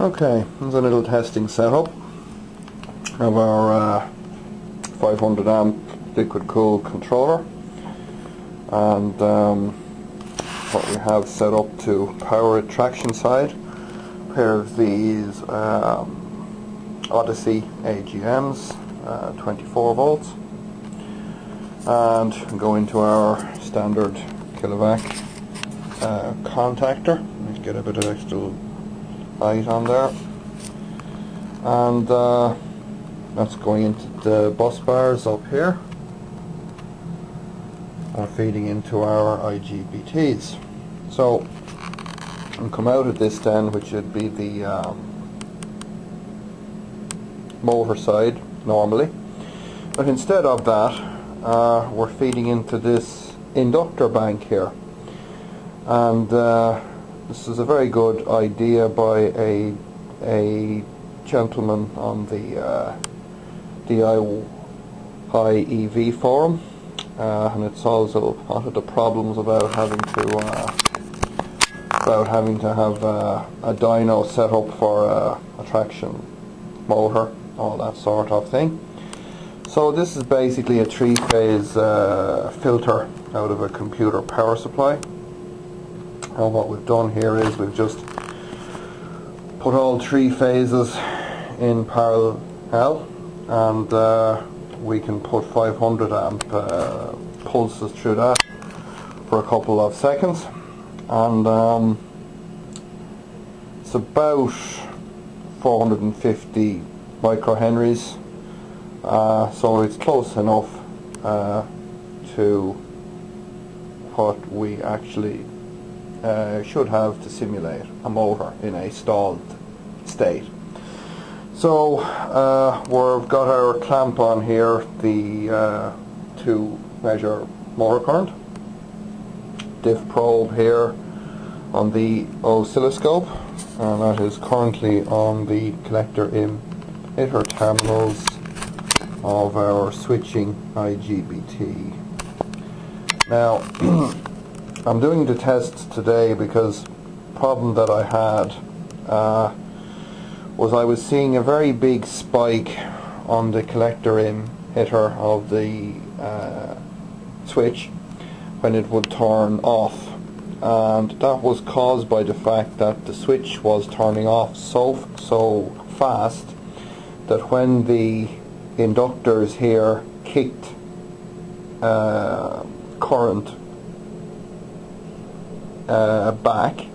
Okay, here's a little testing setup of our uh, 500 amp liquid cooled controller. And um, what we have set up to power it traction side pair of these um, Odyssey AGMs uh, 24 volts. And go into our standard Kilovac uh, contactor. Let's get a bit of extra light on there. And uh, that's going into the bus bars up here. And feeding into our IGBTs so and come out of this then which would be the um, motor side normally. But instead of that uh, we're feeding into this inductor bank here. And uh, this is a very good idea by a a gentleman on the uh, DIY EV forum, uh, and it solves a lot of the problems about having to uh, about having to have uh, a dyno set up for a, a traction motor, all that sort of thing. So this is basically a three-phase uh, filter out of a computer power supply. And what we've done here is we've just put all three phases in parallel and uh, we can put 500 amp uh, pulses through that for a couple of seconds. And um, it's about 450 microhenries uh, so it's close enough uh, to what we actually uh, should have to simulate a motor in a stalled state. So uh, we've got our clamp on here the uh, to measure motor current, diff probe here on the oscilloscope and that is currently on the collector in emitter terminals of our switching IGBT. Now I'm doing the tests today because problem that I had uh, was I was seeing a very big spike on the collector emitter of the uh, switch when it would turn off. And that was caused by the fact that the switch was turning off so so fast that when the inductors here kicked uh, current uh, back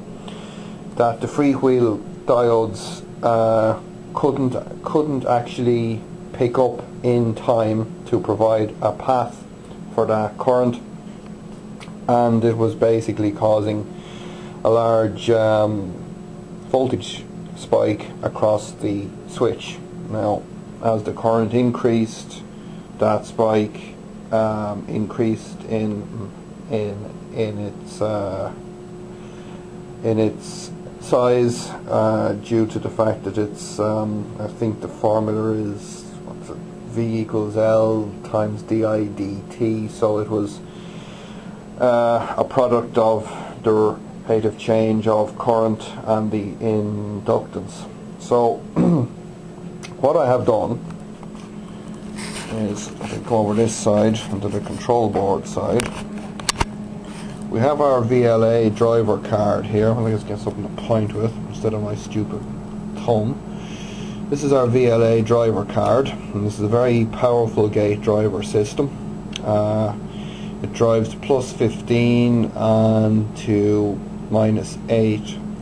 that the freewheel diodes uh, couldn't couldn't actually pick up in time to provide a path for that current. And it was basically causing a large um, voltage spike across the switch. Now as the current increased that spike um, increased in in in its uh, in its size uh, due to the fact that it's um, I think the formula is it, V equals L times di dt so it was uh, a product of the rate of change of current and the inductance. So what I have done is I go over this side onto the control board side we have our VLA driver card here. Let me just get something to point with instead of my stupid thumb. This is our VLA driver card, and this is a very powerful gate driver system. Uh, it drives plus 15 and to minus 8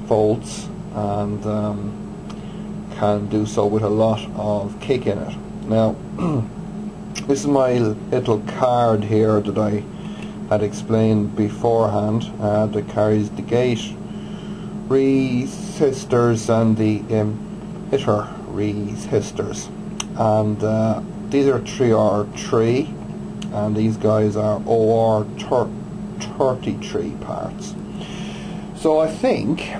volts, and um, can do so with a lot of kick in it. Now, this is my little card here that I had explained beforehand uh, that carries the gate. Resistors and the emitter resistors and uh, these are 3R3 and these guys are OR 33 parts. So I think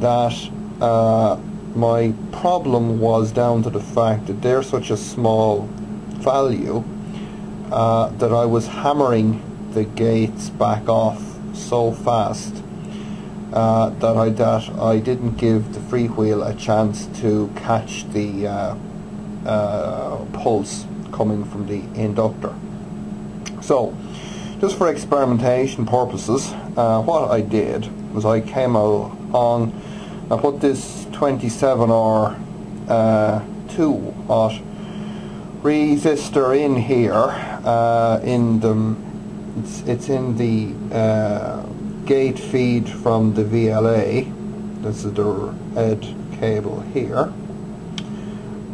that uh, my problem was down to the fact that they're such a small value uh, that I was hammering the gates back off so fast uh, that I that I didn't give the freewheel a chance to catch the uh, uh, pulse coming from the inductor. So, just for experimentation purposes, uh, what I did was I came out on, I put this 27R uh, 2 watt resistor in here uh, in the it's, it's in the uh, gate feed from the VLA this is the red cable here.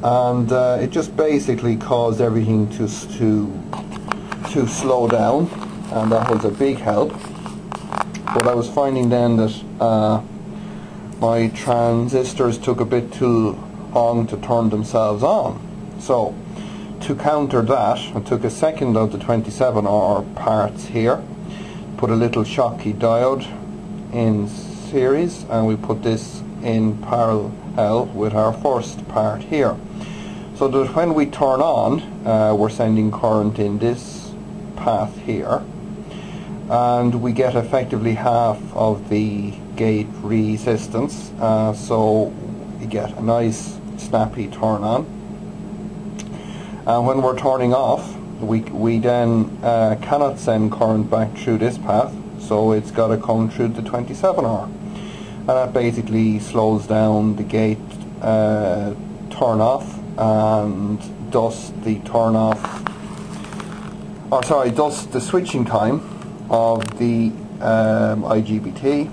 And uh, it just basically caused everything to to to slow down and that was a big help. But I was finding then that uh, my transistors took a bit too long to turn themselves on. So to counter that I took a second of the 27R parts here put a little Schottky diode in series and we put this in parallel with our first part here. So that when we turn on uh, we're sending current in this path here and we get effectively half of the gate resistance uh, so you get a nice snappy turn on and when we're turning off we, we then uh, cannot send current back through this path so it's got to come through the 27R and that basically slows down the gate uh, turn off and thus the turn off or sorry thus the switching time of the um, IGBT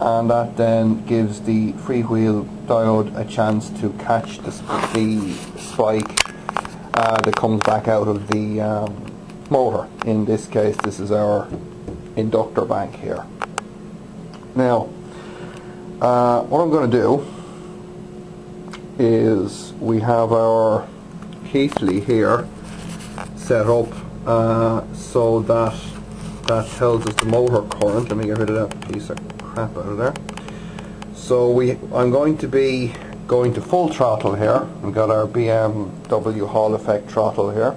and that then gives the freewheel diode a chance to catch the, the spike uh, that comes back out of the um, motor. In this case, this is our inductor bank here. Now, uh, what I'm going to do is we have our Keithley here set up uh, so that that tells us the motor current. Let me get rid of that piece of crap out of there. So we, I'm going to be going to full throttle here. We've got our BMW Hall effect throttle here.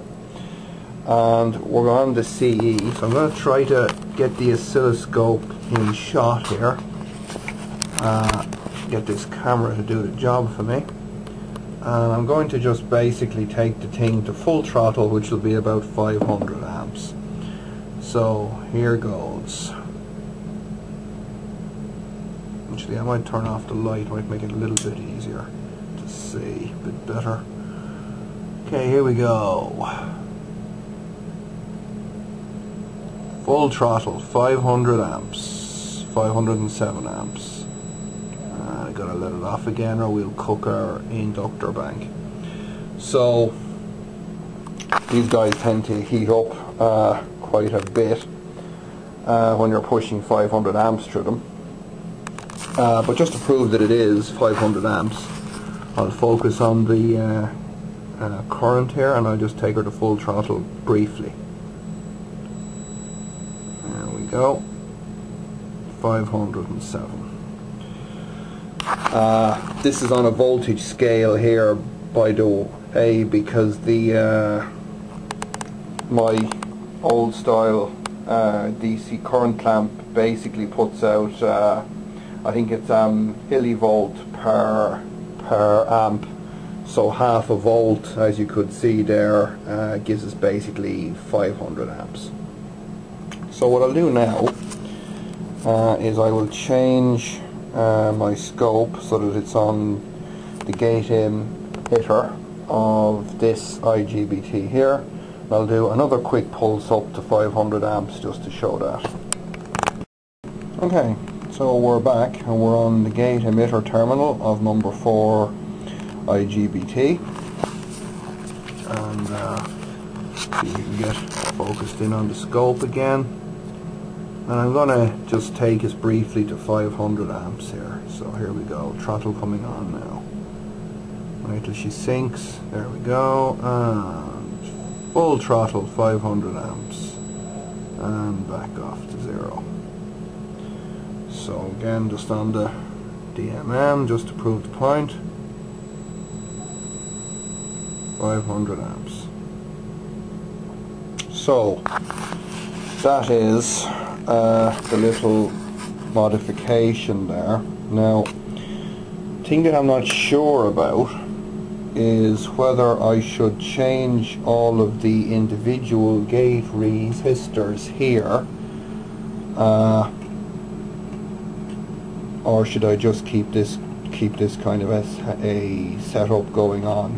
And we're on the CE. So I'm going to try to get the oscilloscope in shot here. Uh, get this camera to do the job for me. And I'm going to just basically take the thing to full throttle, which will be about 500 amps. So here goes. Actually, I might turn off the light, might make it a little bit easier to see, a bit better. Okay, here we go. Full throttle, 500 amps, 507 amps. I gotta let it off again or we'll cook our inductor bank. So, these guys tend to heat up uh, quite a bit uh, when you're pushing 500 amps through them. Uh, but just to prove that it is 500 amps, I'll focus on the uh, uh, current here and I'll just take her to full throttle briefly. There we go. 507. Uh, this is on a voltage scale here by the way because the uh, my old style uh, DC current clamp basically puts out I think it's um, millivolt per per amp. So half a volt as you could see there uh, gives us basically 500 amps. So what I'll do now uh, is I will change uh, my scope so that it's on the gate emitter of this IGBT here. I'll do another quick pulse up to 500 amps just to show that. Okay so we're back and we're on the gate emitter terminal of number 4 IGBT and uh, see if we can get focused in on the scope again. And I'm going to just take us briefly to 500 amps here. So here we go throttle coming on now. Wait till she sinks there we go and full throttle 500 amps. And back off to zero so again just on the DMM just to prove the point 500 amps so that is uh, the little modification there. Now, thing that I'm not sure about is whether I should change all of the individual gate resistors here uh, or should I just keep this keep this kind of a, setup going on?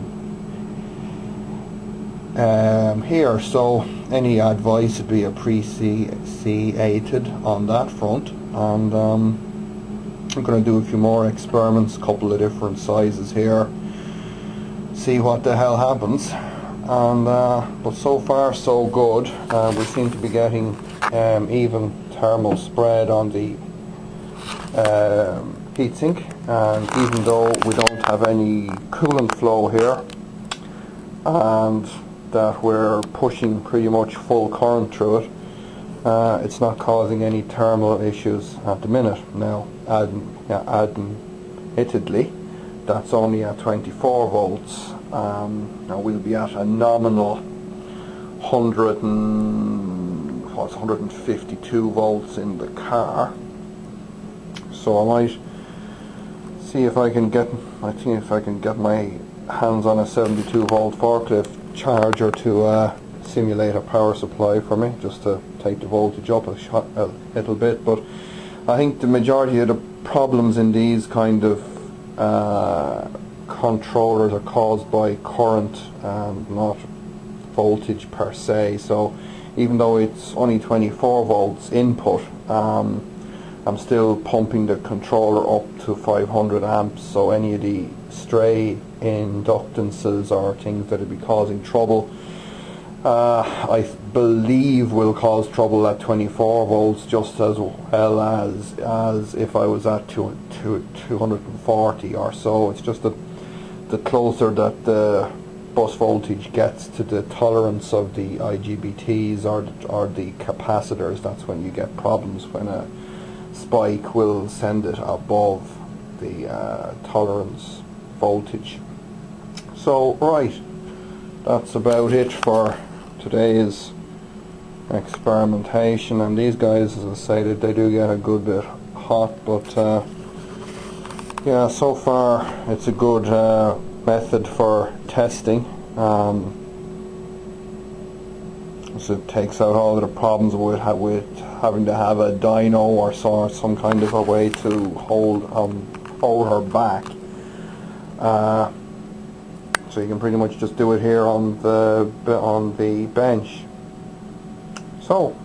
Um, here so any advice would be appreciated on that front. And um, I'm going to do a few more experiments a couple of different sizes here see what the hell happens. And uh, but so far so good. Uh, we seem to be getting um, even thermal spread on the um, heatsink and even though we don't have any coolant flow here and that we're pushing pretty much full current through it uh, it's not causing any thermal issues at the minute. Now admittedly that's only at 24 volts um, now we'll be at a nominal 100 and what's 152 volts in the car so I might see if I can get I think if I can get my hands on a 72 volt forklift charger to uh, simulate a power supply for me just to take the voltage up a, shot, a little bit. But I think the majority of the problems in these kind of uh, controllers are caused by current and not voltage per se. So even though it's only 24 volts input um, I'm still pumping the controller up to 500 amps so any of the stray inductances or things that would be causing trouble uh, I believe will cause trouble at 24 volts just as well as as if I was at two, two, 240 or so. It's just that the closer that the bus voltage gets to the tolerance of the IGBTs or, or the capacitors that's when you get problems when a spike will send it above the uh, tolerance voltage. So right, that's about it for today's experimentation and these guys as I say they do get a good bit hot but uh, yeah so far it's a good uh, method for testing um, so it takes out all the problems with, with having to have a dyno or so, some kind of a way to hold um, hold her back. Uh, so you can pretty much just do it here on the on the bench. So,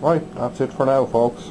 right, that's it for now, folks.